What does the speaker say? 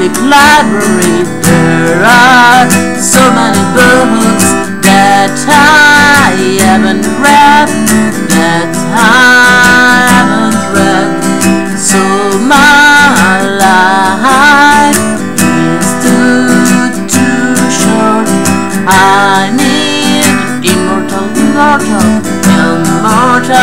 public library. There are so many books that I haven't read, that I haven't read. So my life is too, too short. I need immortal, immortal, immortal.